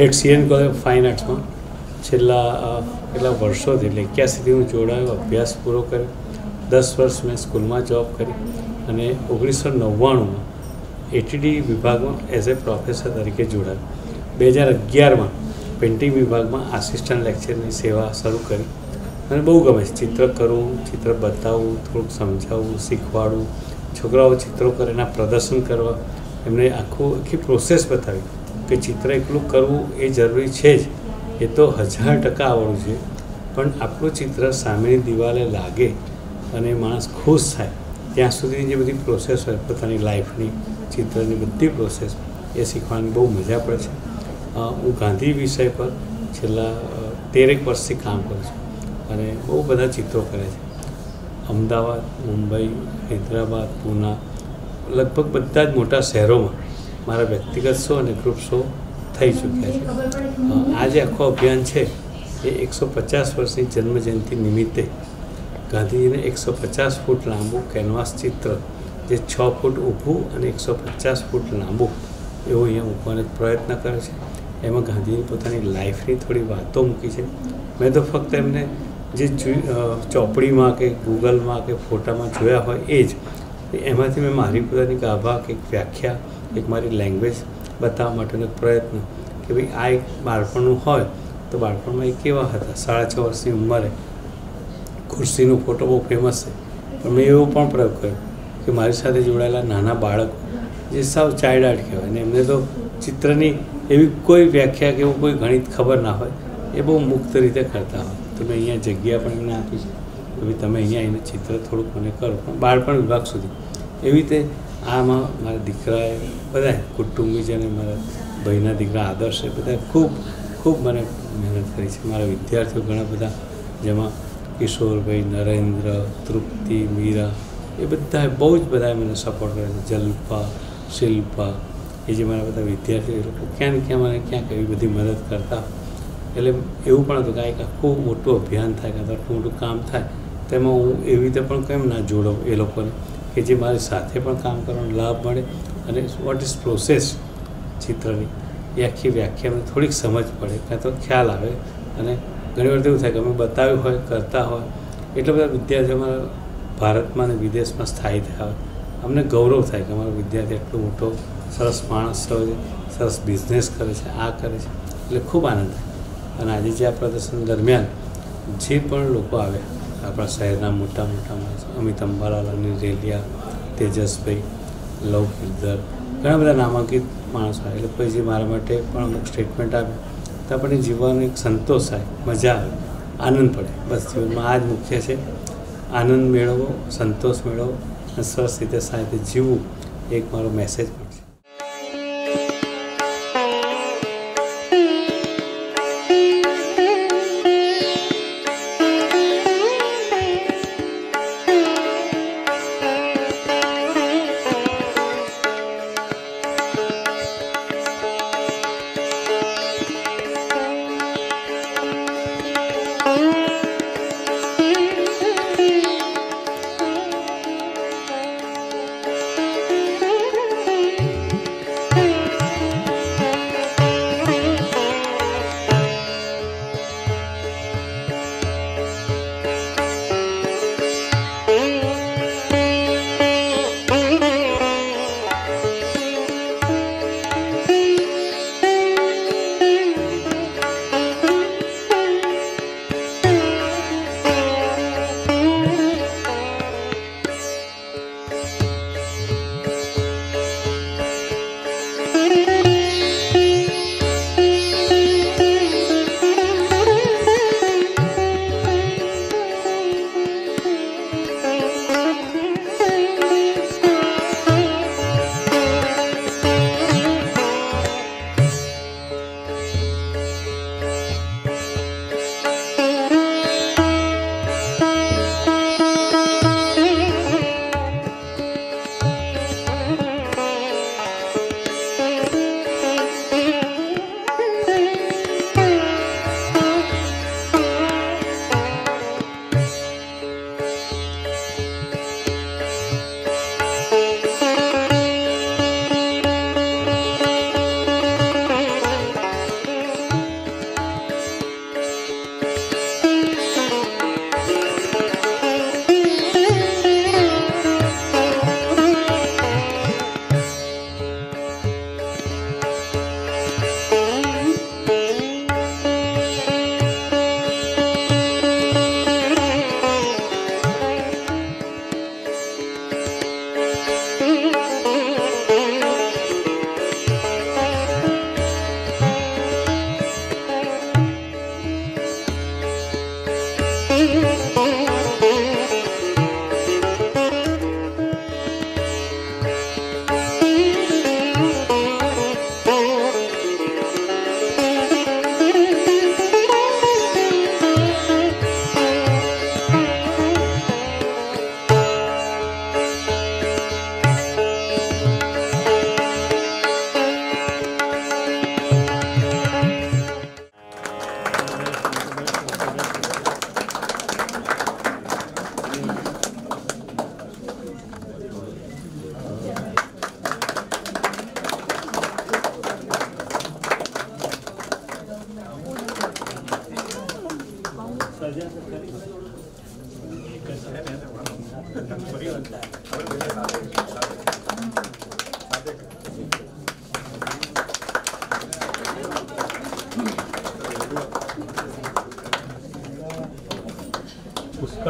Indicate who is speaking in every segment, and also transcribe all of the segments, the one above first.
Speaker 1: State CN college fine આર્ટ્સમાં છેલ્લા કેટલા વર્ષોથી, એટલે એક્યાસીથી હું જોડાયો, અભ્યાસ પૂરો કર્યો. દસ વર્ષ મેં સ્કૂલમાં જોબ કરી અને ઓગણીસો નવ્વાણુંમાં એટીડી વિભાગમાં એઝ એ પ્રોફેસર તરીકે જોડાયો. બે હજાર અગિયારમાં પેઇન્ટિંગ વિભાગમાં આસિસ્ટન્ટ લેક્ચરની સેવા શરૂ કરી. મને બહુ ગમે છે. ચિત્ર કરવું ચિત્ર બતાવવું થોડુંક સમજાવવું શીખવાડવું છોકરાઓ ચિત્રો કરે એના પ્રદર્શન કરવા. એમને આખું, આખી પ્રોસેસ બતાવી. કે ચિત્ર એકલું કરવું એ જરૂરી છે જ. એ તો હજાર ટકા આવડવું છે. પણ આપણું ચિત્ર સામેની દિવાલે લાગે અને માણસ ખુશ થાય, ત્યાં સુધીની જે બધી પ્રોસેસ હોય, પોતાની લાઈફની ચિત્રની બધી પ્રોસેસ એ શીખવાની બહુ મજા પડે છે. હું ગાંધી વિષય પર છેલ્લા તેરેક વર્ષથી કામ કરું છું અને બહુ બધા ચિત્રો કરે છે. અમદાવાદ, મુંબઈ, હૈદરાબાદ, પૂના, લગભગ બધા જ મોટા શહેરોમાં મારા વ્યક્તિગત શો અને ગ્રુપ શો થઈ ચૂક્યા છે. આ જે આખો અભિયાન છે એ એકસો પચાસ વર્ષની જન્મજયંતિ નિમિત્તે ગાંધીજીને એકસો પચાસ ફૂટ લાંબુ કેનવાસ ચિત્ર, જે છ ફૂટ ઊભું અને એકસો પચાસ ફૂટ લાંબુ એવું અહીંયા મૂકવાનો પ્રયત્ન કરે છે. એમાં ગાંધીજી પોતાની લાઈફની થોડી વાતો મૂકી છે. મેં તો ફક્ત એમને જે ચોપડીમાં કે ગૂગલમાં કે ફોટામાં જોયા હોય એ જ, એમાંથી મેં મારી પોતાની ગાભા કે વ્યાખ્યા એક મારી લેંગ્વેજ બતાવવા માટેનો એક પ્રયત્ન કે ભાઈ આ એક બાળપણનું હોય તો બાળપણમાં એ કેવા હતા? સાડા છ વર્ષની ઉંમરે ખુરશીનો ફોટો બહુ ફેમસ છે. પણ મેં એવો પણ પ્રયોગ કર્યો કે મારી સાથે જોડાયેલા નાના બાળકો, જે સાવ ચાઇલ્ડ આર્ટ કહેવાય ને એમને તો ચિત્રની એવી કોઈ વ્યાખ્યા કે એવું કોઈ ગણિત ખબર ના હોય, એ બહુ મુક્ત રીતે કરતા હોય. તો મેં અહીંયા જગ્યા પણ એમને આપી છે. તમે અહીંયા એને ચિત્ર થોડુંક મને કરો. પણ બાળપણ વિભાગ સુધી. એવી રીતે આમાં મારા દીકરાએ બધા કુટુંબીજને મારા ભાઈના દીકરા આદર્શે બધા ખૂબ ખૂબ મને મહેનત કરી છે. મારા વિદ્યાર્થીઓ ઘણા બધા, જેમાં કિશોરભાઈ, નરેન્દ્ર, તૃપ્તિ, મીરા, એ બધાએ બહુ જ બધાએ મને સપોર્ટ કર્યો જલ્પા, શિલ્પા, એ જે મારા બધા વિદ્યાર્થીઓ, એ લોકો ક્યાં ને ક્યાં મને ક્યાંક એવી બધી મદદ કરતા. એટલે એવું પણ હતું કે એક આખું મોટું અભિયાન થાય, કાં આટલું મોટું કામ થાય તેમાં હું એવી રીતે પણ કેમ ના જોડો એ લોકોને? કે જે મારી સાથે પણ કામ કરવાનો લાભ મળે અને વોટ ઇઝ પ્રોસેસ ચિત્રની એ આખી વ્યાખ્યાને થોડીક સમજ પડે, કાં તો ખ્યાલ આવે અને ઘણી વાર એવું થાય કે અમે બતાવ્યું હોય, કરતા હોય. એટલા બધા વિદ્યાર્થીઓ અમારા ભારતમાં અને વિદેશમાં સ્થાયી થયા હોય. અમને ગૌરવ થાય કે અમારો વિદ્યાર્થી એટલો મોટો, સરસ માણસ છે, સરસ બિઝનેસ કરે છે, આ કરે છે. એટલે ખૂબ આનંદ થાય. અને આજે જે આ પ્રદર્શન દરમિયાન જે પણ લોકો આવ્યા આપણા શહેરના મોટા મોટા માણસો અમિત અંબાલાલ અનિલ રેલિયા, તેજસભાઈ, લવ કિર્દર, ઘણા બધા નામાંકિત માણસો એ લોકોએ મારા માટે પણ અમુક સ્ટેટમેન્ટ આપ્યા તો આપણને જીવવાનો એક સંતોષ થાય, મજા આવે, આનંદ પડે. બસ, જીવનમાં આ જ મુખ્ય છે. આનંદ મેળવવો સંતોષ મેળવવો અને સરસ રીતે સાથે જીવવું, એક મારો મેસેજ પણ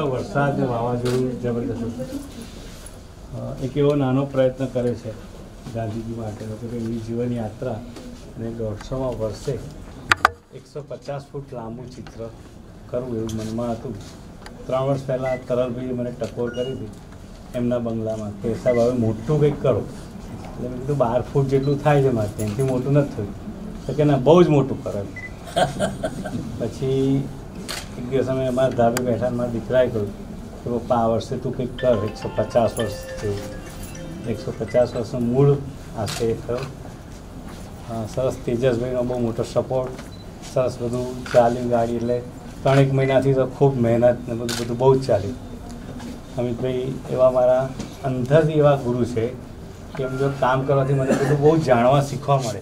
Speaker 1: પુષ્કળ વરસાદ ને વાવાઝોડું જબરદસ્ત. હતું એક એવો નાનો પ્રયત્ન કરે છે ગાંધીજી માટેનો કે એમની જીવન યાત્રા અને દોઢસોમાં વર્ષે એકસો પચાસ ફૂટ લાંબુ ચિત્ર કરવું એવું મનમાં હતું. ત્રણ વર્ષ પહેલાં તરલભાઈએ મને ટકોર કરી હતી એમના બંગલામાં કે સાહેબ, હવે મોટું કંઈક કરો. એટલે મેં કીધું, બાર ફૂટ જેટલું થાય છે મારે એનાથી મોટું નથી થયું. તો કે ના, બહુ જ મોટું કરે પછી એક દિવસ અમે અમારા ધાબે બેઠા, મારા દીકરાએ કહ્યું કે, પપ્પા, આ વર્ષે તું કંઈક કર, એકસો પચાસ વર્ષ થયું એકસો પચાસ વર્ષનું મૂળ આશરે એ થયો સરસ તેજસભાઈનો બહુ મોટો સપોર્ટ સરસ બધું ચાલ્યું ગાડી એટલે ત્રણેક મહિનાથી તો ખૂબ મહેનત ને બધું બધું બહુ જ ચાલ્યું. અમિતભાઈ એવા મારા અંદરથી એવા ગુરુ છે કે એમ જો કામ કરવાથી મને બધું બહુ જાણવા, શીખવા મળે